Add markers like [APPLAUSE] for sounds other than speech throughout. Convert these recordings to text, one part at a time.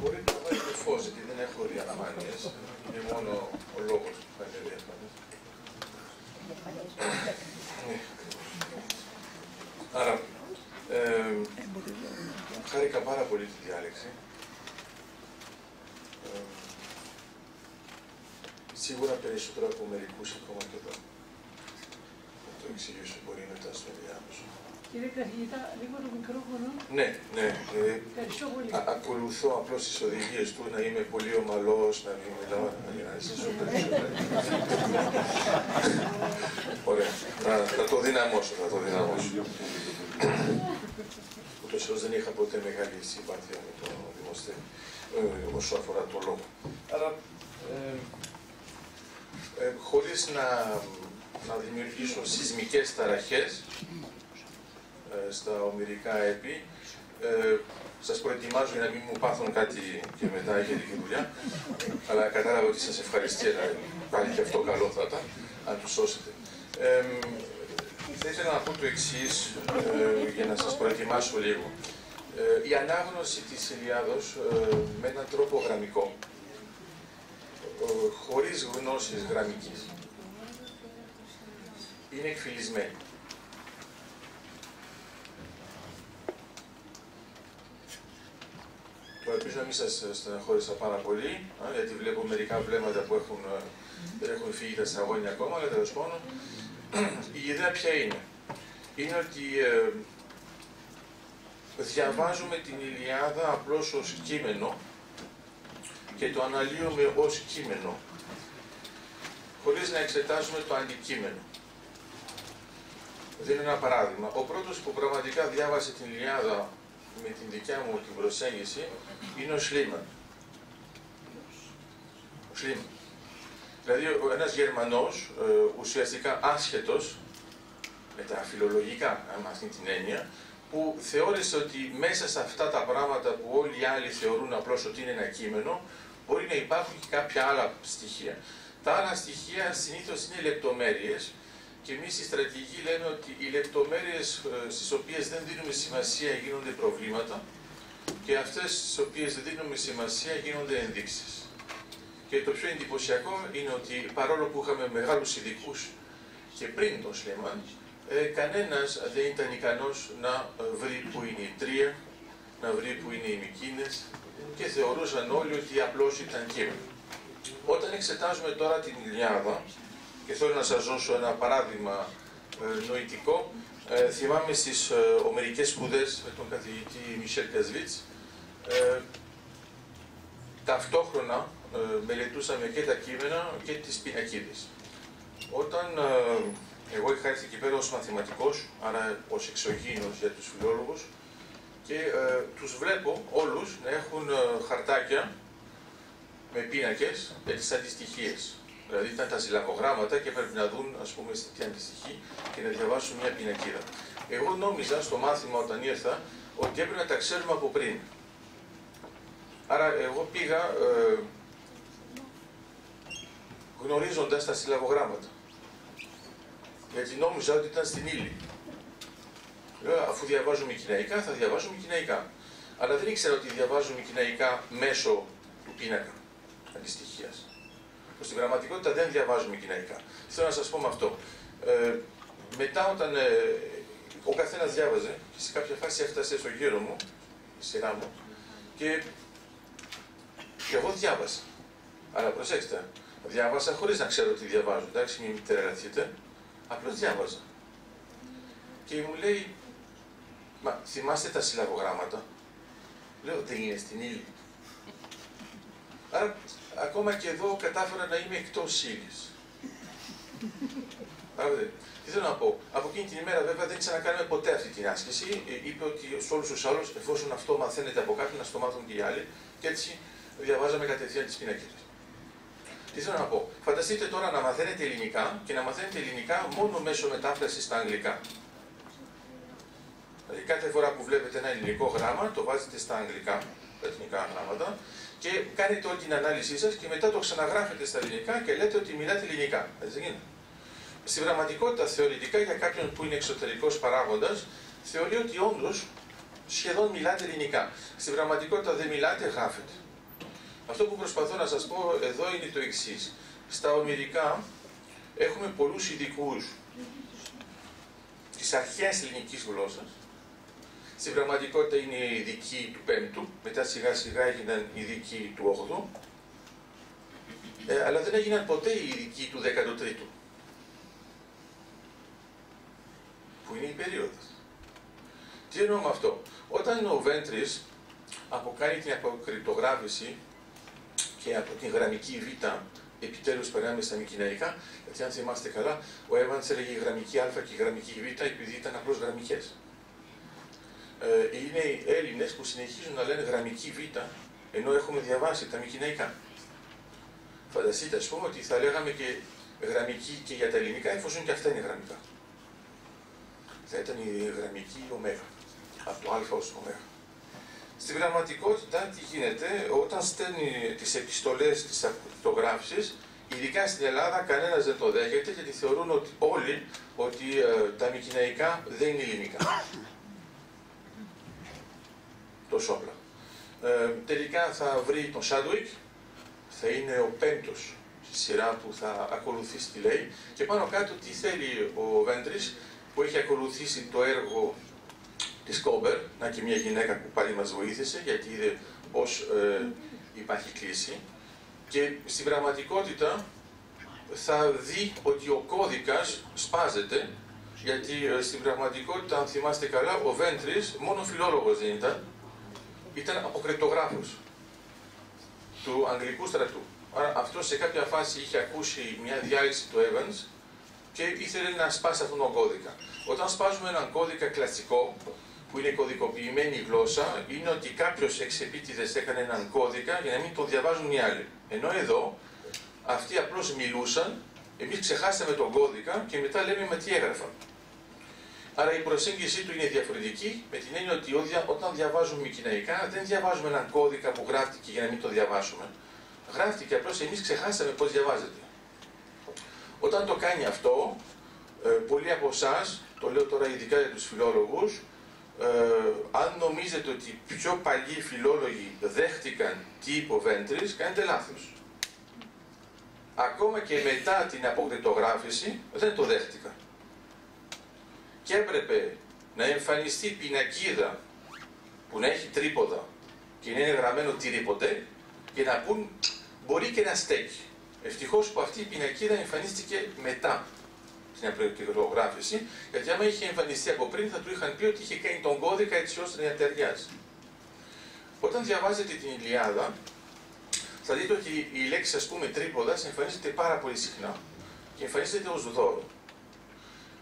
Μπορεί να βάλει το φως, γιατί δεν έχω διαφάνειες. Είναι μόνο ο λόγος που θα είναι διαφάνειες. Ναι. Άρα, ε, χάρηκα πάρα πολύ τη διάλεξη. Ε, σίγουρα περισσότερο από μερικούς ακόμα και εδώ. Θα το εξηγήσω μπορεί μετά στο ενδιάμεσο. Κύριε καθηγητά, λίγο το μικρόφωνο. Ναι, ναι. Ε, Ευχαριστώ πολύ. α- ακολουθώ απλώς τις οδηγίες του να είμαι πολύ ομαλός, να μην μιλάω, για να ζήσω περισσότερο. Ωραία. Θα, θα το δυναμώσω, θα το δυναμώσω. Ούτως ή άλλως δεν είχα ποτέ μεγάλη συμπάθεια με τον Δημοσθένη, ε, όσο αφορά το λόγο. Άρα, ε, ε, χωρίς να, να δημιουργήσω σεισμικές ταραχές ε, στα ομυρικά έπι, ε, σας προετοιμάζω για να μην μου πάθουν κάτι και μετά έχετε και δουλειά, αλλά κατάλαβα ότι σας ευχαριστεί, αλλά πάλι και αυτό καλό θα ήταν, αν τους σώσετε. Ε, θα ήθελα να πω το εξής για να σας προετοιμάσω λίγο. Ε, η ανάγνωση της Ηλιάδος ε, με έναν τρόπο γραμμικό, ε, χωρίς γνώσεις γραμμικής, είναι εκφυλισμένη. Το ελπίζω να μην σας στεναχώρησα πάρα πολύ, α, γιατί βλέπω μερικά βλέμματα που έχουν, ε, δεν έχουν φύγει τα σταγόνια ακόμα, αλλά τέλος πάντων, η ιδέα ποια είναι; Είναι ότι ε, διαβάζουμε την Ηλιάδα απλώς ως κείμενο και το αναλύουμε ως κείμενο, χωρίς να εξετάζουμε το αντικείμενο. Δίνω ένα παράδειγμα. Ο πρώτος που πραγματικά διάβασε την Ιλιάδα με την δικιά μου την προσέγγιση είναι ο Σλίμαν. Ο Σλίμαν. Δηλαδή ο- ένας Γερμανός, ε, ουσιαστικά άσχετος, με τα φιλολογικά, ε, με αυτή την έννοια, που θεώρησε ότι μέσα σε αυτά τα πράγματα που όλοι οι άλλοι θεωρούν απλώς ότι είναι ένα κείμενο, μπορεί να υπάρχουν και κάποια άλλα στοιχεία. Τα άλλα στοιχεία συνήθως είναι λεπτομέρειες και εμείς στη στρατηγική λέμε ότι οι λεπτομέρειες ε, στις οποίες δεν δίνουμε σημασία γίνονται προβλήματα και αυτές στις οποίες δεν δίνουμε σημασία γίνονται ενδείξεις. Και το πιο εντυπωσιακό είναι ότι παρόλο που είχαμε μεγάλους ειδικούς και πριν τον Σλέμαν, ε, κανένας δεν ήταν ικανός να ε, βρει που είναι η τρία, να βρει που είναι οι Μικίνες και θεωρούσαν όλοι ότι απλώς ήταν κείμενο. Όταν εξετάζουμε τώρα την Ιλιάδα, και θέλω να σας δώσω ένα παράδειγμα ε, νοητικό, ε, θυμάμαι στις ε, ομερικές σπουδές με τον καθηγητή Μισελ Κασβίτς, ε, ταυτόχρονα ε, μελετούσαμε και τα κείμενα και τις πινακίδες. Όταν ε, εγώ είχα έρθει εκεί πέρα ως μαθηματικός, άρα ως εξωγήινος για τους φιλόλογους, και ε, τους βλέπω όλους να έχουν ε, χαρτάκια με πίνακες για τις αντιστοιχίες. Δηλαδή ήταν τα συλλαβογράμματα και πρέπει να δουν, ας πούμε, τι αντιστοιχεί και να διαβάσουν μια πινακίδα. Εγώ νόμιζα στο μάθημα όταν ήρθα ότι έπρεπε να τα ξέρουμε από πριν. Άρα εγώ πήγα ε, γνωρίζοντας τα συλλαβογράμματα. Γιατί νόμιζα ότι ήταν στην ύλη. Λέω, αφού διαβάζουμε κυναϊκά, θα διαβάζουμε κυναϊκά. Αλλά δεν ήξερα ότι διαβάζουμε κυναϊκά μέσω του πίνακα αντιστοιχία. Στην πραγματικότητα δεν διαβάζουμε κυναϊκά. Θέλω να σας πω με αυτό. Ε, μετά, όταν ε, ο καθένας διάβαζε, και σε κάποια φάση έφτασε στο γύρο μου, η σειρά μου, και, και εγώ διάβασα. Αλλά προσέξτε, διάβασα χωρίς να ξέρω τι διαβάζω. Εντάξει, μην τρελαθείτε. Απλώς διάβαζα. Και μου λέει, Μα θυμάστε τα συλλαβογράμματα. Λέω, δεν είναι στην ύλη. Άρα, ακόμα και εδώ κατάφερα να είμαι εκτός ύλης. Άρα, τι θέλω να πω; Από εκείνη την ημέρα, βέβαια, δεν ξανακάνουμε ποτέ αυτή την άσκηση. Ε, Είπε ότι σε όλους τους άλλους, εφόσον αυτό μαθαίνεται από κάποιον, να στο μάθουν και οι άλλοι. Και έτσι διαβάζαμε κατευθείαν τις πινακίδε. Τι θέλω να πω; Φανταστείτε τώρα να μαθαίνετε ελληνικά και να μαθαίνετε ελληνικά μόνο μέσω μετάφρασης στα αγγλικά. Δηλαδή κάθε φορά που βλέπετε ένα ελληνικό γράμμα, το βάζετε στα αγγλικά, τα εθνικά γράμματα, και κάνετε όλη την ανάλυση σας και μετά το ξαναγράφετε στα ελληνικά και λέτε ότι μιλάτε ελληνικά. Έτσι δεν γίνεται. Στην πραγματικότητα, θεωρητικά, για κάποιον που είναι εξωτερικός παράγοντας, θεωρεί ότι όντως σχεδόν μιλάτε ελληνικά. Στην πραγματικότητα δεν μιλάτε, γράφετε. Αυτό που προσπαθώ να σας πω εδώ είναι το εξής. Στα ομιλικά έχουμε πολλούς ειδικούς της αρχαίας ελληνικής γλώσσας. Στην πραγματικότητα είναι οι ειδικοί του 5ου, μετά σιγά σιγά έγιναν οι ειδικοί του 8ου, ε, αλλά δεν έγιναν ποτέ οι ειδικοί του 13ου. Που είναι η περίοδος. Τι εννοώ με αυτό; Όταν ο Βέντρης αποκάνει την αποκρυπτογράφηση και από την γραμμική Β επιτέλους περνάμε στα μικυναϊκά, γιατί αν θυμάστε καλά, ο Εύανς έλεγε η γραμμική Α και η γραμμική Β επειδή ήταν απλώς γραμμικές. Ε, είναι οι Έλληνες που συνεχίζουν να λένε γραμμική Β, ενώ έχουμε διαβάσει τα μικυναϊκά. Φανταστείτε, ας πούμε, ότι θα λέγαμε και γραμμική και για τα ελληνικά, εφόσον και αυτά είναι γραμμικά. Θα ήταν η γραμμική ωμέγα, από το α ως το ωμέγα. Στην πραγματικότητα τι γίνεται, όταν στέλνει τις επιστολές της αυτογράφησης, ειδικά στην Ελλάδα κανένας δεν το δέχεται γιατί θεωρούν ότι, όλοι ότι ε, τα μικυναϊκά δεν είναι ελληνικά. Το σόπλα. Ε, τελικά θα βρει τον Σάντουικ, θα είναι ο πέμπτος στη σειρά που θα ακολουθήσει τη λέει και πάνω κάτω τι θέλει ο Βέντρης που έχει ακολουθήσει το έργο της Κόμπερ, να και μια γυναίκα που πάλι μας βοήθησε, γιατί είδε πώς ε, υπάρχει κλίση. Και στην πραγματικότητα θα δει ότι ο κώδικας σπάζεται, γιατί ε, στην πραγματικότητα, αν θυμάστε καλά, ο Βέντρης μόνο φιλόλογος δεν ήταν, ήταν αποκρυπτογράφος του Αγγλικού στρατού. Άρα αυτός σε κάποια φάση είχε ακούσει μια διάλυση του Evans και ήθελε να σπάσει αυτόν τον κώδικα. Όταν σπάζουμε έναν κώδικα κλασικό, που είναι κωδικοποιημένη γλώσσα είναι ότι κάποιος εξεπίτηδε έκανε έναν κώδικα για να μην τον διαβάζουν οι άλλοι. Ενώ εδώ αυτοί απλώς μιλούσαν, εμείς ξεχάσαμε τον κώδικα και μετά λέμε με τι έγραφαν. Άρα η προσέγγιση του είναι διαφορετική με την έννοια ότι όταν διαβάζουμε μικυναϊκά δεν διαβάζουμε έναν κώδικα που γράφτηκε για να μην το διαβάσουμε. Γράφτηκε απλώς εμείς ξεχάσαμε πώς διαβάζεται. Όταν το κάνει αυτό, ε, πολλοί από εσάς, το λέω τώρα ειδικά για τους φιλόλογους, ε, αν νομίζετε ότι πιο παλιοί φιλόλογοι δέχτηκαν τι είπε ο Βέντρης, κάνετε λάθος. Ακόμα και μετά την αποκριτογράφηση δεν το δέχτηκαν. Και έπρεπε να εμφανιστεί πινακίδα που να έχει τρίποδα και να είναι γραμμένο τυρίποντε και να πούν μπορεί και να στέκει. Ευτυχώς που αυτή η πινακίδα εμφανίστηκε μετά στην αποκρυπτογράφηση, γιατί άμα είχε εμφανιστεί από πριν θα του είχαν πει ότι είχε κάνει τον κώδικα έτσι ώστε να ταιριάζει. Όταν διαβάζετε την Ιλιάδα, θα δείτε ότι η λέξη, ας πούμε, τρίποδας εμφανίζεται πάρα πολύ συχνά και εμφανίζεται ως δώρο.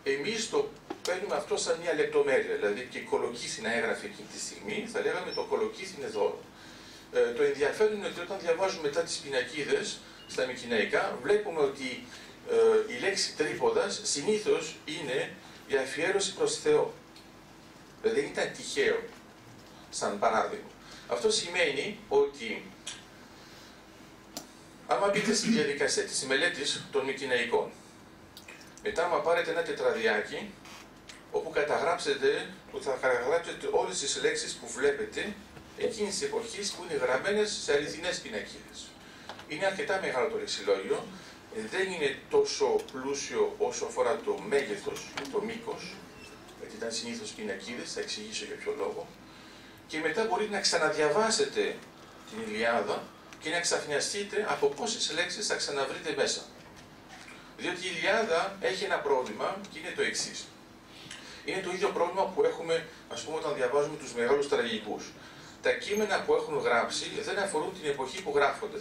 Εμείς το παίρνουμε αυτό σαν μια λεπτομέρεια, δηλαδή και κολοκύθινα έγραφε εκείνη τη στιγμή, θα λέγαμε το κολοκύθινε δώρο. Ε, το ενδιαφέρον είναι ότι όταν διαβάζουμε μετά τι πινακίδες στα Μικυναϊκά, βλέπουμε ότι ε, η λέξη τρίποδας συνήθως είναι η αφιέρωση προς Θεό. Δηλαδή δεν ήταν τυχαίο, σαν παράδειγμα. Αυτό σημαίνει ότι άμα μπείτε στη διαδικασία της μελέτης των Μικυναϊκών, μετά άμα πάρετε ένα τετραδιάκι, όπου καταγράψετε, που θα καταγράψετε όλες τις λέξεις που βλέπετε, εκείνης της εποχής που είναι γραμμένες σε αληθινές πινακίδες. Είναι αρκετά μεγάλο το λεξιλόγιο, ε, δεν είναι τόσο πλούσιο όσο αφορά το μέγεθος, το μήκος, γιατί ήταν συνήθως πινακίδες, θα εξηγήσω για ποιο λόγο, και μετά μπορείτε να ξαναδιαβάσετε την Ιλιάδα και να ξαφνιαστείτε από πόσες λέξεις θα ξαναβρείτε μέσα. Διότι η Ιλιάδα έχει ένα πρόβλημα και είναι το εξής. Είναι το ίδιο πρόβλημα που έχουμε, ας πούμε, όταν διαβάζουμε τους μεγάλους τραγικούς. Τα κείμενα που έχουν γράψει δεν αφορούν την εποχή που γράφονται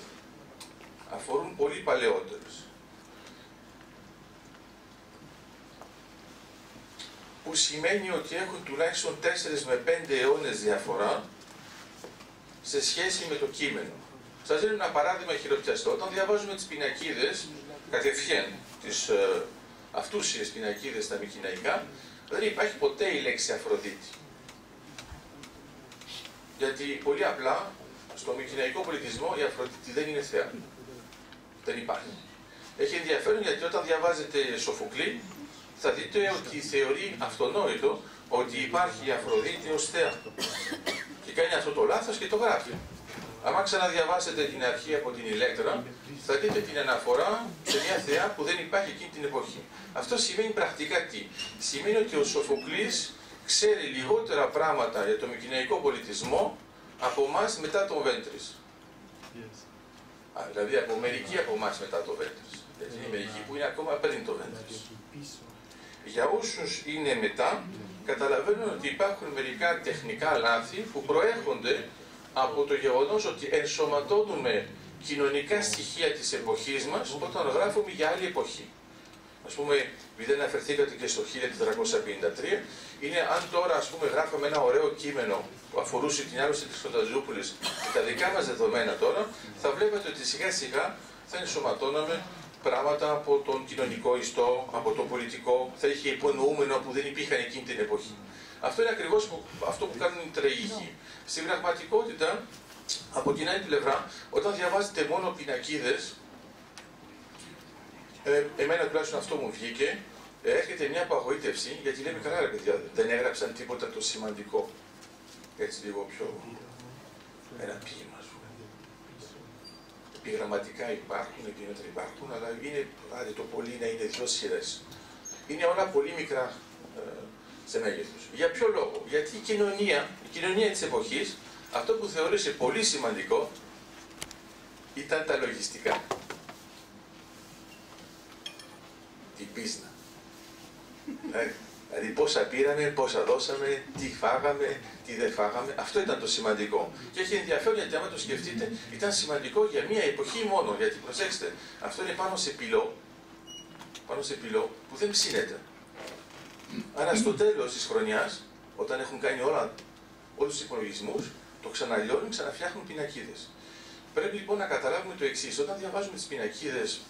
αφορούν πολύ παλαιότερες. Που σημαίνει ότι έχουν τουλάχιστον 4 με 5 αιώνες διαφορά σε σχέση με το κείμενο. Σας δίνω ένα παράδειγμα χειροπιαστό. Όταν διαβάζουμε τις πινακίδες, κατευθείαν τις ε, αυτούσιες πινακίδες στα μικυναϊκά, δεν υπάρχει ποτέ η λέξη Αφροδίτη. Γιατί πολύ απλά, στο μικυναϊκό πολιτισμό η Αφροδίτη δεν είναι θεά δεν υπάρχει. Έχει ενδιαφέρον γιατί όταν διαβάζετε Σοφοκλή θα δείτε ότι θεωρεί αυτονόητο ότι υπάρχει η Αφροδίτη ως θεά. Και κάνει αυτό το λάθος και το γράφει. Άμα ξαναδιαβάσετε την αρχή από την Ηλέκτρα, θα δείτε την αναφορά σε μια θεά που δεν υπάρχει εκείνη την εποχή. Αυτό σημαίνει πρακτικά τι; Σημαίνει ότι ο Σοφοκλής ξέρει λιγότερα πράγματα για το μικυναϊκό πολιτισμό από εμάς μετά τον Βέντρης. δηλαδή από μερικοί από εμάς μετά τον Βέντρης. Γιατί είναι μερικοί που είναι ακόμα πριν το Βέντρης. Για όσους είναι μετά, καταλαβαίνουν ότι υπάρχουν μερικά τεχνικά λάθη που προέρχονται από το γεγονός ότι ενσωματώνουμε κοινωνικά στοιχεία της εποχής μας όταν γράφουμε για άλλη εποχή. Ας πούμε, επειδή αναφερθήκατε και στο 1453, είναι αν τώρα ας πούμε γράφαμε ένα ωραίο κείμενο που αφορούσε την άρρωση της Φωταζούπολης και τα δικά μας δεδομένα τώρα, θα βλέπετε ότι σιγά σιγά θα ενσωματώναμε πράγματα από τον κοινωνικό ιστό, από το πολιτικό, θα είχε υπονοούμενο που δεν υπήρχαν εκείνη την εποχή. Αυτό είναι ακριβώς αυτό που κάνουν οι τραγικοί. Στην πραγματικότητα, από την άλλη πλευρά, όταν διαβάζετε μόνο πινακίδες, ε, εμένα τουλάχιστον αυτό μου βγήκε, ε, έρχεται μια απαγοήτευση γιατί λέμε καλά ρε παιδιά, δεν έγραψαν τίποτα το σημαντικό. Έτσι λίγο πιο ένα ποίημα επιγραμματικά υπάρχουν, επίμετρα υπάρχουν, αλλά είναι, άντε το πολύ να είναι δύο σειρές. Είναι όλα πολύ μικρά ε, σε μέγεθος. Για ποιο λόγο, γιατί η κοινωνία, η κοινωνία της εποχής, αυτό που θεώρησε πολύ σημαντικό ήταν τα λογιστικά. Την πίσνα. Ε, Δηλαδή πόσα πήραμε, πόσα δώσαμε, τι φάγαμε, τι δεν φάγαμε. Αυτό ήταν το σημαντικό. Και έχει ενδιαφέρον γιατί άμα το σκεφτείτε ήταν σημαντικό για μία εποχή μόνο. Γιατί προσέξτε, αυτό είναι πάνω σε πυλό, πάνω σε πυλό που δεν ψήνεται. Άρα στο τέλος της χρονιάς, όταν έχουν κάνει όλα, όλους τους υπολογισμούς, το ξαναλιώνουν, ξαναφτιάχνουν πινακίδες. Πρέπει λοιπόν να καταλάβουμε το εξής. Όταν διαβάζουμε τις πινακίδες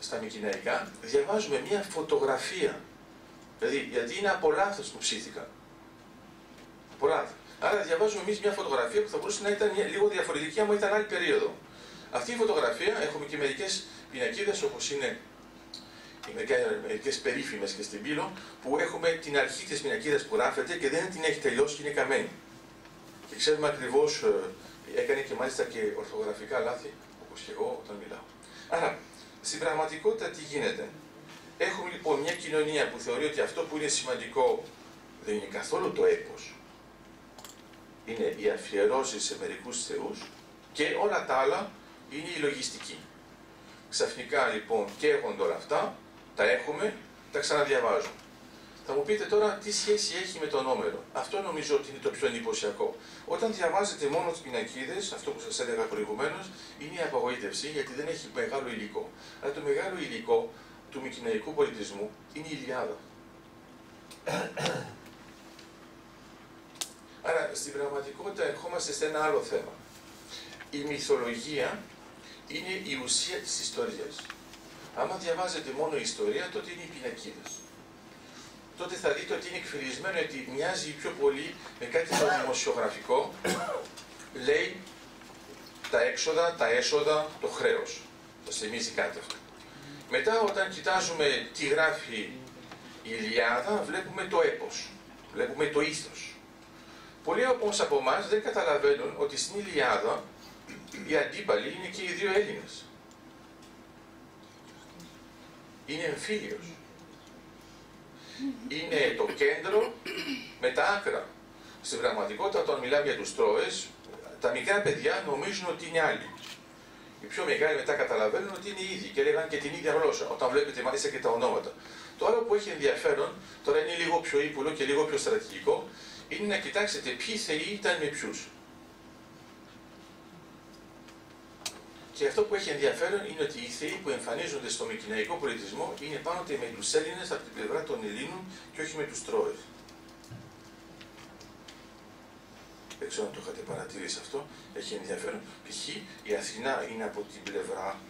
στα Μικυναϊκά, διαβάζουμε μια φωτογραφία Δηλαδή, γιατί είναι από λάθος που ψήθηκαν. Από λάθος. Άρα διαβάζουμε εμείς μια φωτογραφία που θα μπορούσε να ήταν λίγο διαφορετική άμα ήταν άλλη περίοδο. Αυτή η φωτογραφία έχουμε και μερικές πινακίδες όπως είναι μερικές περίφημες και στην πύλο που έχουμε την αρχή της πινακίδας που γράφεται και δεν την έχει τελειώσει και είναι καμένη. Και ξέρουμε ακριβώς, ε, έκανε και μάλιστα και ορθογραφικά λάθη, όπως και εγώ όταν μιλάω. Άρα, στην πραγματικότητα τι γίνεται. Έχουμε λοιπόν μια κοινωνία που θεωρεί ότι αυτό που είναι σημαντικό δεν είναι καθόλου το έπος. Είναι οι αφιερώσεις σε μερικούς θεούς και όλα τα άλλα είναι η λογιστική. Ξαφνικά λοιπόν καίγονται όλα αυτά, τα έχουμε, τα ξαναδιαβάζουμε. Θα μου πείτε τώρα τι σχέση έχει με το νόμερο. Αυτό νομίζω ότι είναι το πιο εντυπωσιακό. Όταν διαβάζετε μόνο τις πινακίδες, αυτό που σας έλεγα προηγουμένως, είναι η απογοήτευση γιατί δεν έχει μεγάλο υλικό. Αλλά το μεγάλο υλικό του μικυναϊκού πολιτισμού είναι η Ιλιάδα. [COUGHS] Άρα στην πραγματικότητα ερχόμαστε σε ένα άλλο θέμα. Η μυθολογία είναι η ουσία της ιστορίας. Άμα διαβάζετε μόνο ιστορία, τότε είναι οι πινακίδες. Τότε θα δείτε ότι είναι εκφυλισμένο ότι μοιάζει πιο πολύ με κάτι το δημοσιογραφικό. Λέει τα έξοδα, τα έσοδα, το χρέος. Το θυμίζει κάτι αυτό. Μετά όταν κοιτάζουμε τι γράφει η Ιλιάδα, βλέπουμε το έπος, βλέπουμε το ήθος. Πολλοί όμως από εμάς δεν καταλαβαίνουν ότι στην Ιλιάδα οι αντίπαλοι είναι και οι δύο Έλληνες. Είναι εμφύλιος. Είναι το κέντρο με τα άκρα. Στην πραγματικότητα όταν μιλάμε για τους Τρόες, τα μικρά παιδιά νομίζουν ότι είναι άλλοι. Οι πιο μεγάλοι μετά καταλαβαίνουν ότι είναι οι ίδιοι και λέγανε και την ίδια γλώσσα, όταν βλέπετε μάλιστα και τα ονόματα. Το άλλο που έχει ενδιαφέρον, τώρα είναι λίγο πιο ύπουλο και λίγο πιο στρατηγικό, είναι να κοιτάξετε ποιοι θεοί ήταν με ποιους. Και αυτό που έχει ενδιαφέρον είναι ότι οι θεοί που εμφανίζονται στο μικυναϊκό πολιτισμό είναι πάνω με του Έλληνε από την πλευρά των Ελλήνων και όχι με τους Τρόε. δεν ξέρω αν το είχατε παρατηρήσει αυτό, έχει ενδιαφέρον. Π.χ. η Αθηνά είναι από την πλευρά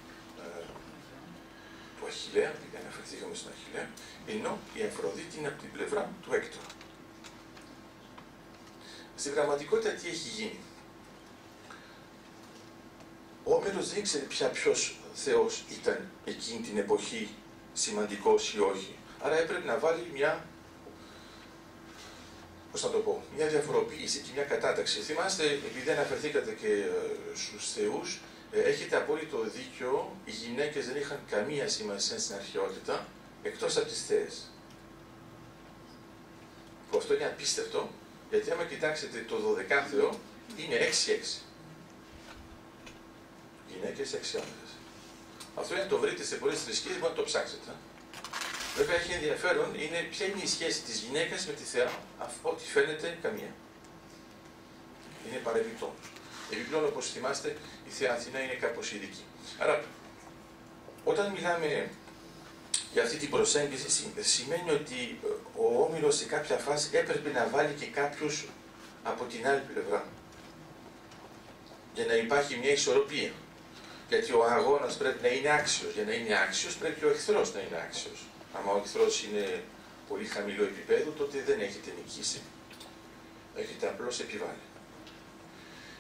ε, του Αχιλέα, επειδή αναφερθήκαμε στον Αχιλέα, ενώ η Αφροδίτη είναι από την πλευρά του Έκτορα. Στην πραγματικότητα τι έχει γίνει; Ο Όμηρος δεν ήξερε πια ποιος Θεός ήταν εκείνη την εποχή σημαντικός ή όχι. Άρα έπρεπε να βάλει μια πώς να το πω, μια διαφοροποίηση και μια κατάταξη. Θυμάστε, επειδή αναφερθήκατε και ε, στους θεούς, ε, έχετε απόλυτο δίκιο, οι γυναίκες δεν είχαν καμία σημασία στην αρχαιότητα, εκτός από τις θέες. Που αυτό είναι απίστευτο, γιατί άμα κοιτάξετε το 12 είναι 6-6. Γυναίκες 6 άντρες. Αυτό είναι να το βρείτε σε πολλές θρησκείες, μπορείτε να το ψάξετε. Βέβαια έχει ενδιαφέρον είναι ποια είναι η σχέση της γυναίκας με τη θεά, ό,τι φαίνεται καμία. Είναι παρεμπιπτόν. Επιπλέον, όπως θυμάστε, η Θεία Αθηνά είναι κάπως ειδική. Άρα, όταν μιλάμε για αυτή την προσέγγιση, σημαίνει ότι ε, ο Όμηρος σε κάποια φάση έπρεπε να βάλει και κάποιους από την άλλη πλευρά. Για να υπάρχει μια ισορροπία. Γιατί ο αγώνας πρέπει να είναι άξιος. Για να είναι άξιος πρέπει και ο εχθρός να είναι άξιος. Αν ο εχθρός είναι πολύ χαμηλό επίπεδο, τότε δεν έχετε νικήσει. Έχετε απλώς επιβάλει.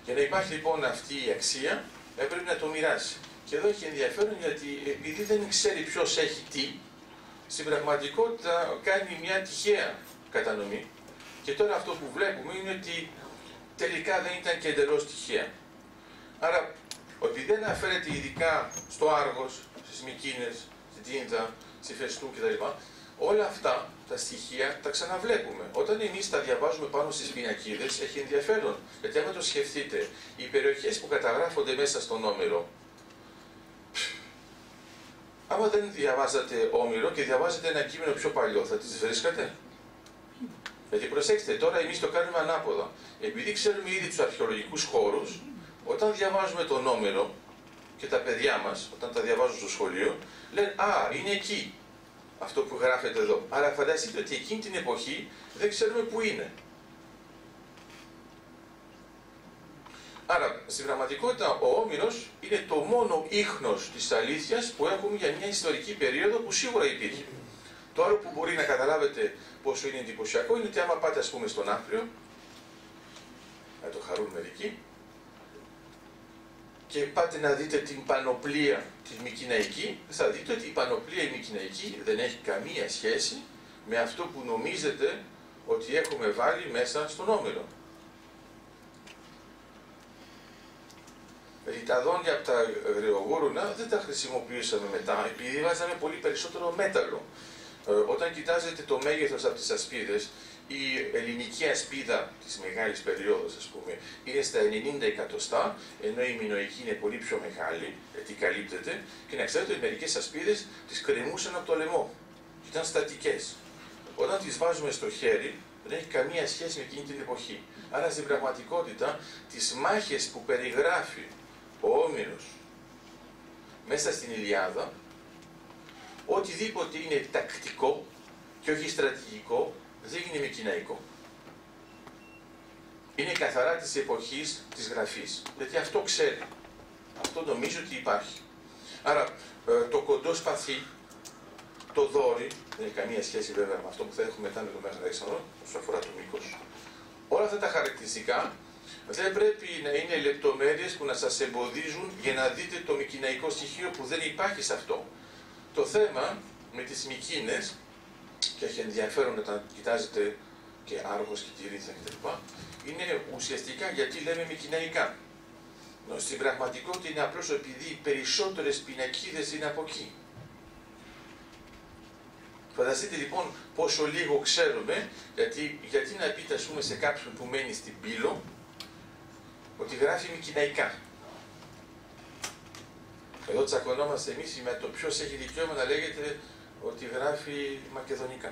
Για να υπάρχει λοιπόν αυτή η αξία, έπρεπε να το μοιράσει. Και εδώ έχει ενδιαφέρον γιατί επειδή δεν ξέρει ποιος έχει τι, στην πραγματικότητα κάνει μια τυχαία κατανομή. Και τώρα αυτό που βλέπουμε είναι ότι τελικά δεν ήταν και εντελώς τυχαία. Άρα, επειδή δεν αναφέρεται ειδικά στο Άργος, στις Μικίνες, στην Τίντα, ψηφεστού κτλ. Όλα αυτά τα στοιχεία τα ξαναβλέπουμε. Όταν εμείς τα διαβάζουμε πάνω στις πινακίδες, έχει ενδιαφέρον. Γιατί άμα το σκεφτείτε, οι περιοχές που καταγράφονται μέσα στον Όμηρο, άμα δεν διαβάζατε Όμηρο και διαβάζετε ένα κείμενο πιο παλιό, θα τις βρίσκατε; Γιατί προσέξτε, τώρα εμείς το κάνουμε ανάποδα. Επειδή ξέρουμε ήδη τους αρχαιολογικούς χώρους, όταν διαβάζουμε τον Όμηρο και τα παιδιά μας, όταν τα διαβάζουν στο σχολείο, λένε Α, είναι εκεί αυτό που γράφεται εδώ. Άρα φανταστείτε ότι εκείνη την εποχή δεν ξέρουμε πού είναι. Άρα, στην πραγματικότητα, ο Όμηρος είναι το μόνο ίχνος της αλήθειας που έχουμε για μια ιστορική περίοδο που σίγουρα υπήρχε. Το άλλο που μπορεί να καταλάβετε πόσο είναι εντυπωσιακό είναι ότι άμα πάτε ας πούμε στον Άπλιο, να το χαρούν μερικοί, και πάτε να δείτε την πανοπλία της Μικυναϊκή, θα δείτε ότι η πανοπλία η Μικυναϊκή δεν έχει καμία σχέση με αυτό που νομίζετε ότι έχουμε βάλει μέσα στον Όμηρο. Δηλαδή τα δόντια από τα γριογούρουνα δεν τα χρησιμοποιήσαμε μετά, επειδή βάζαμε πολύ περισσότερο μέταλλο. Ε, όταν κοιτάζετε το μέγεθος από τις ασπίδες, η ελληνική ασπίδα της μεγάλης περίοδος, ας πούμε, είναι στα 90 εκατοστά, ενώ η μινοϊκή είναι πολύ πιο μεγάλη, γιατί καλύπτεται, και να ξέρετε ότι μερικές ασπίδες τις κρεμούσαν από το λαιμό. Ήταν στατικές. Όταν τις βάζουμε στο χέρι, δεν έχει καμία σχέση με εκείνη την εποχή. Άρα στην πραγματικότητα, τις μάχες που περιγράφει ο Όμηρος μέσα στην Ιλιάδα, οτιδήποτε είναι τακτικό και όχι στρατηγικό, δεν είναι μικυναϊκό. Είναι καθαρά της εποχής της γραφής. Γιατί αυτό ξέρει. Αυτό νομίζω ότι υπάρχει. Άρα ε, το κοντό σπαθί, το δόρι, δεν έχει καμία σχέση βέβαια με αυτό που θα έχουμε μετά με το Μέγα όσο αφορά το μήκος. Όλα αυτά τα χαρακτηριστικά δεν πρέπει να είναι λεπτομέρειες που να σας εμποδίζουν για να δείτε το μικυναϊκό στοιχείο που δεν υπάρχει σε αυτό. Το θέμα με τις μικίνες και έχει ενδιαφέρον όταν κοιτάζετε και Άργος και Κυρίθα κτλ. Είναι ουσιαστικά γιατί λέμε μικυναϊκά. Στην πραγματικότητα είναι απλώς επειδή οι περισσότερες πινακίδες είναι από εκεί. Φανταστείτε λοιπόν πόσο λίγο ξέρουμε, γιατί, γιατί να πείτε ας πούμε σε κάποιον που μένει στην Πύλο, ότι γράφει μικυναϊκά. Εδώ τσακωνόμαστε εμείς με το ποιος έχει δικαίωμα να λέγεται ότι γράφει μακεδονικά.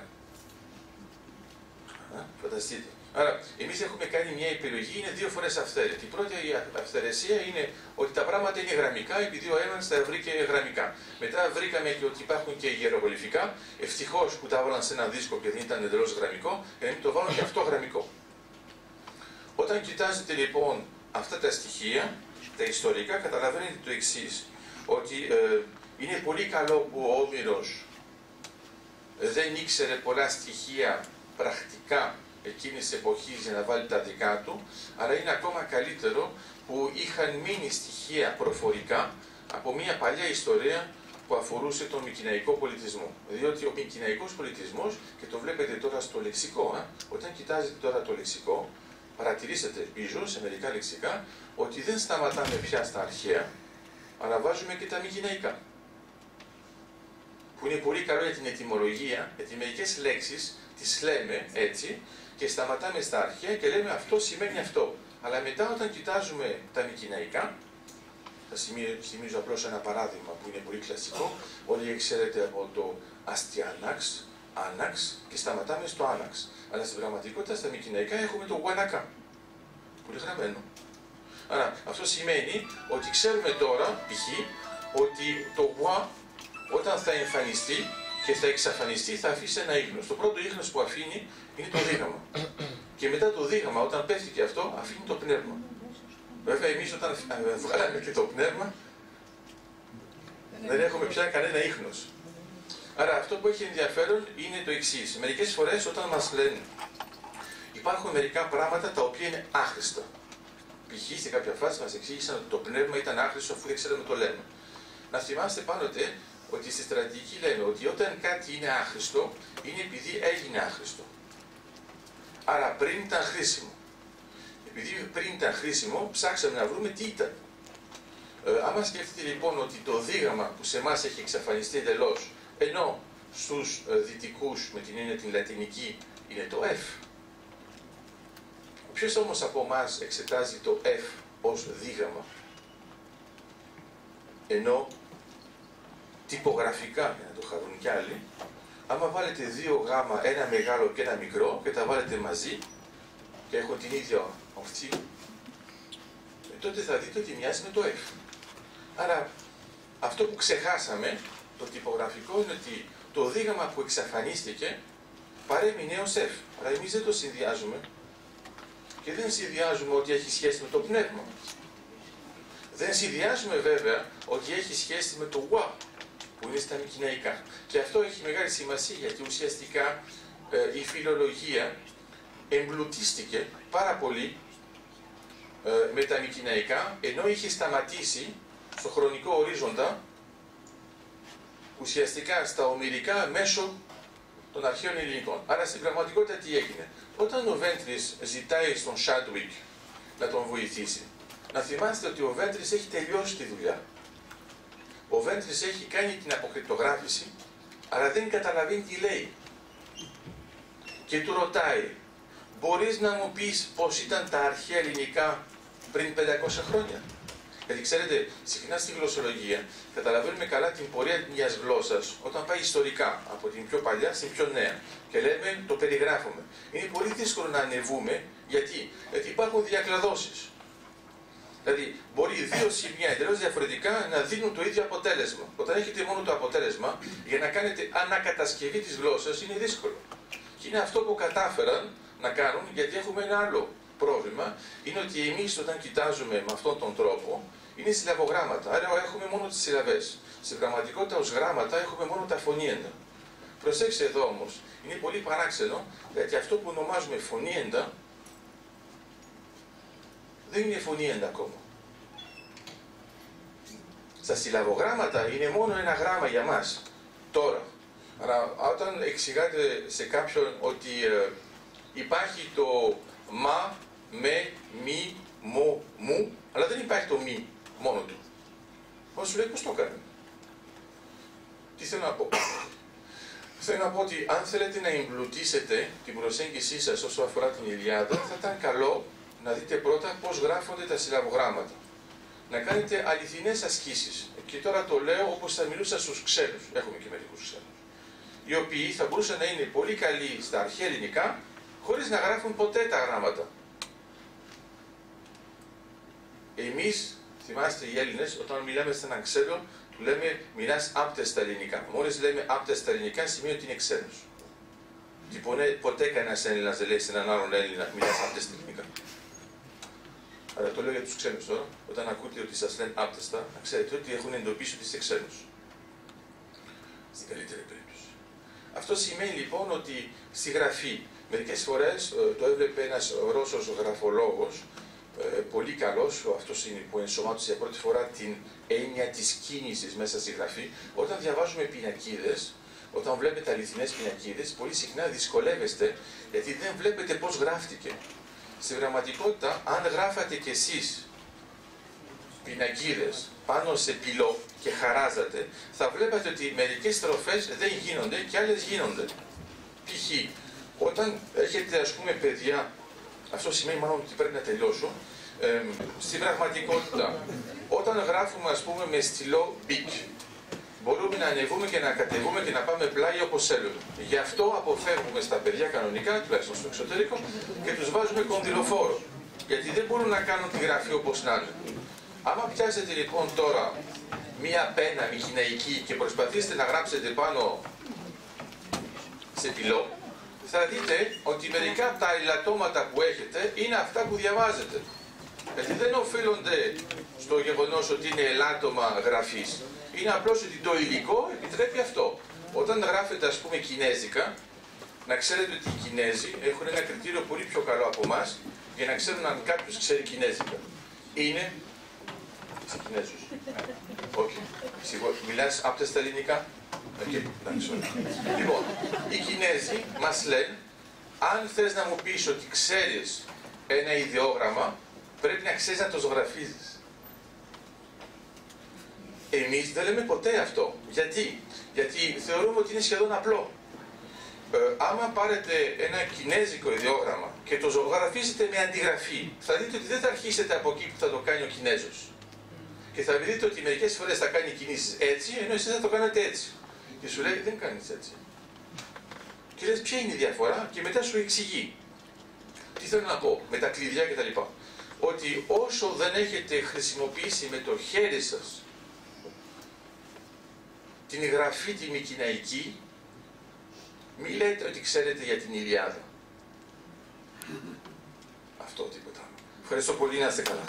Α, φανταστείτε. Άρα, εμείς έχουμε κάνει μια επιλογή, είναι δύο φορές αυθαίρετη. Η πρώτη η αυθαιρεσία είναι ότι τα πράγματα είναι γραμμικά, επειδή ο ένας τα βρήκε γραμμικά. Μετά βρήκαμε και ότι υπάρχουν και γερογλυφικά. Ευτυχώς που τα έβαλαν σε ένα δίσκο και δεν ήταν εντελώς γραμμικό, και να μην το βάλουν και αυτό γραμμικό. Όταν κοιτάζετε λοιπόν αυτά τα στοιχεία, τα ιστορικά, καταλαβαίνετε το εξής. Ότι ε, είναι πολύ καλό που ο Όμηρος δεν ήξερε πολλά στοιχεία πρακτικά εκείνης της εποχής για να βάλει τα δικά του, αλλά είναι ακόμα καλύτερο που είχαν μείνει στοιχεία προφορικά από μια παλιά ιστορία που αφορούσε τον μικυναϊκό πολιτισμό. Διότι ο μικυναϊκός πολιτισμός, και το βλέπετε τώρα στο λεξικό, α, όταν κοιτάζετε τώρα το λεξικό, παρατηρήσετε πίσω σε μερικά λεξικά ότι δεν σταματάμε πια στα αρχαία, αλλά βάζουμε και τα μικυναϊκά. Που είναι πολύ καλό για την ετοιμολογία, γιατί μερικές λέξεις τις λέμε έτσι και σταματάμε στα αρχαία και λέμε αυτό σημαίνει αυτό. Αλλά μετά όταν κοιτάζουμε τα μικυναϊκά, θα θυμίζω απλώς ένα παράδειγμα που είναι πολύ κλασικό. Όλοι ξέρετε από το αστιάναξ, άναξ και σταματάμε στο άναξ. Αλλά στην πραγματικότητα στα μικυναϊκά έχουμε το γουανακά, που είναι γραμμένο. Άρα αυτό σημαίνει ότι ξέρουμε τώρα, π.χ., ότι το γουα όταν θα εμφανιστεί και θα εξαφανιστεί θα αφήσει ένα ίχνος. Το πρώτο ίχνος που αφήνει είναι το δίγαμα. Και μετά το δίγαμα, όταν πέφτει και αυτό, αφήνει το πνεύμα. Βέβαια, εμείς όταν βγάλαμε και το πνεύμα, δεν έχουμε πια κανένα ίχνος. Άρα αυτό που έχει ενδιαφέρον είναι το εξής. Μερικές φορές όταν μας λένε υπάρχουν μερικά πράγματα τα οποία είναι άχρηστα. Π.χ. σε κάποια φάση μας εξήγησαν ότι το πνεύμα ήταν άχρηστο αφού δεν ξέραμε το λέμε. Να θυμάστε πάντοτε ότι στη στρατηγική λέμε ότι όταν κάτι είναι άχρηστο, είναι επειδή έγινε άχρηστο. Άρα πριν ήταν χρήσιμο. Επειδή πριν ήταν χρήσιμο, ψάξαμε να βρούμε τι ήταν. Ε, άμα σκεφτείτε λοιπόν ότι το δίγαμα που σε εμάς έχει εξαφανιστεί εντελώς, ενώ στους ε, δυτικούς με την έννοια την λατινική είναι το F. Ποιος όμως από εμάς εξετάζει το F ως δίγαμα, ενώ τυπογραφικά, για να το χαρούν κι άλλοι, άμα βάλετε δύο γάμα, ένα μεγάλο και ένα μικρό και τα βάλετε μαζί και έχουν την ίδια ορθή, ε, τότε θα δείτε ότι μοιάζει με το F. Άρα αυτό που ξεχάσαμε, το τυπογραφικό, είναι ότι το δίγαμα που εξαφανίστηκε παρέμεινε ως F. Αλλά εμείς δεν το συνδυάζουμε και δεν συνδυάζουμε ότι έχει σχέση με το πνεύμα. Δεν συνδυάζουμε βέβαια ότι έχει σχέση με το WA, που είναι στα μυκηναϊκά. Και αυτό έχει μεγάλη σημασία γιατί ουσιαστικά ε, η φιλολογία εμπλουτίστηκε πάρα πολύ ε, με τα μυκηναϊκά, ενώ είχε σταματήσει στο χρονικό ορίζοντα ουσιαστικά στα ομηρικά μέσω των αρχαίων ελληνικών. Άρα στην πραγματικότητα τι έγινε; Όταν ο Βέντρης ζητάει στον Τσάντγουικ να τον βοηθήσει, να θυμάστε ότι ο Βέντρης έχει τελειώσει τη δουλειά ο Βέντρης έχει κάνει την αποκρυπτογράφηση, αλλά δεν καταλαβαίνει τι λέει. Και του ρωτάει, μπορείς να μου πεις πώς ήταν τα αρχαία ελληνικά πριν 500 χρόνια; Γιατί ξέρετε, συχνά στη γλωσσολογία καταλαβαίνουμε καλά την πορεία μιας γλώσσας όταν πάει ιστορικά, από την πιο παλιά στην πιο νέα. Και λέμε, το περιγράφουμε. Είναι πολύ δύσκολο να ανεβούμε, γιατί, γιατί υπάρχουν διακλαδώσεις. Δηλαδή, μπορεί δύο σημεία εντελώς διαφορετικά να δίνουν το ίδιο αποτέλεσμα. Όταν έχετε μόνο το αποτέλεσμα, για να κάνετε ανακατασκευή της γλώσσας είναι δύσκολο. Και είναι αυτό που κατάφεραν να κάνουν, γιατί έχουμε ένα άλλο πρόβλημα, είναι ότι εμείς όταν κοιτάζουμε με αυτόν τον τρόπο, είναι συλλαβογράμματα. Άρα έχουμε μόνο τις συλλαβές. Στην πραγματικότητα, ως γράμματα έχουμε μόνο τα φωνήεντα. Προσέξτε εδώ όμως, είναι πολύ παράξενο, γιατί αυτό που ονομάζουμε φωνήεντα δεν είναι φωνήεντα ακόμα. Στα συλλαβογράμματα είναι μόνο ένα γράμμα για μας, τώρα. Αλλά όταν εξηγάτε σε κάποιον ότι ε, υπάρχει το μα, με, μη, μο, μου, αλλά δεν υπάρχει το μη μόνο του. Πώς σου λέει πώς το έκανε. Τι θέλω να πω; Θέλω να πω ότι αν θέλετε να εμπλουτίσετε την προσέγγισή σας όσο αφορά την Ιλιάδα, θα ήταν καλό να δείτε πρώτα πώς γράφονται τα συλλαβογράμματα. Να κάνετε αληθινές ασκήσεις. Και τώρα το λέω όπως θα μιλούσα στους ξένους. Έχουμε και μερικούς ξένους. Οι οποίοι θα μπορούσαν να είναι πολύ καλοί στα αρχαία ελληνικά, χωρίς να γράφουν ποτέ τα γράμματα. Εμείς, θυμάστε οι Έλληνες, όταν μιλάμε σε έναν ξένο, του λέμε μιλάς άπτες στα ελληνικά. Μόλις λέμε άπτες στα ελληνικά, σημαίνει ότι είναι ξένος. Λοιπόν, ποτέ κανένας Έλληνας δεν λέει σε έναν άλλον Έλληνα μιλά άπτε στα ελληνικά. Αλλά το λέω για τους ξένους τώρα. Όταν ακούτε ότι σας λένε άπτεστα, να ξέρετε ότι έχουν εντοπίσει ότι είστε ξένους. Στην καλύτερη περίπτωση. Αυτό σημαίνει λοιπόν ότι στη γραφή, μερικές φορές ε, το έβλεπε ένας Ρώσος γραφολόγος, ε, πολύ καλός, αυτός είναι που ενσωμάτωσε για πρώτη φορά την έννοια της κίνησης μέσα στη γραφή. Όταν διαβάζουμε πινακίδες, όταν βλέπετε αληθινές πινακίδες, πολύ συχνά δυσκολεύεστε γιατί δεν βλέπετε πώς γράφτηκε. Στην πραγματικότητα, αν γράφατε κι εσείς πινακίδες πάνω σε πυλό και χαράζατε, θα βλέπατε ότι μερικές στροφές δεν γίνονται και άλλες γίνονται. Π.χ. όταν έχετε ας πούμε παιδιά, αυτό σημαίνει μάλλον ότι πρέπει να τελειώσω, ε, στην πραγματικότητα, όταν γράφουμε ας πούμε με στυλό big, μπορούμε να ανεβούμε και να κατεβούμε και να πάμε πλάγι όπως θέλουμε. Γι' αυτό αποφεύγουμε στα παιδιά κανονικά, τουλάχιστον στο εξωτερικό, και τους βάζουμε κονδυλοφόρο. Γιατί δεν μπορούν να κάνουν τη γραφή όπως να είναι. Άμα πιάσετε λοιπόν τώρα μία πένα μηχηναϊκή και προσπαθήσετε να γράψετε πάνω σε πυλό, θα δείτε ότι μερικά από τα ελαττώματα που έχετε είναι αυτά που διαβάζετε. Γιατί δεν οφείλονται στο γεγονός ότι είναι ελάττωμα γραφής, είναι απλώς ότι το υλικό επιτρέπει αυτό. Όταν γράφετε ας πούμε κινέζικα, να ξέρετε ότι οι Κινέζοι έχουν ένα κριτήριο πολύ πιο καλό από εμάς για να ξέρουν αν κάποιος ξέρει Κινέζικα. Είναι. Είσαι Κινέζο. Όχι. Μιλάς από τα ελληνικά; Okay. Λοιπόν, οι Κινέζοι μας λένε, αν θες να μου πεις ότι ξέρεις ένα ιδεόγραμμα, πρέπει να ξέρεις να το ζωγραφίζεις. Εμείς δεν λέμε ποτέ αυτό. Γιατί; Γιατί θεωρούμε ότι είναι σχεδόν απλό. Ε, άμα πάρετε ένα κινέζικο ιδιόγραμμα και το ζωγραφίσετε με αντιγραφή, θα δείτε ότι δεν θα αρχίσετε από εκεί που θα το κάνει ο Κινέζος. Και θα δείτε ότι μερικές φορές θα κάνει κινήσεις έτσι, ενώ εσείς θα το κάνετε έτσι. Και σου λέει δεν κάνεις έτσι. Και λες ποια είναι η διαφορά και μετά σου εξηγεί. Τι θέλω να πω με τα κλειδιά κτλ. Ότι όσο δεν έχετε χρησιμοποιήσει με το χέρι σας την γραφή τη Μικυναϊκή, μη λέτε ότι ξέρετε για την Ιλιάδα. Αυτό τίποτα. Ευχαριστώ πολύ, να είστε καλά.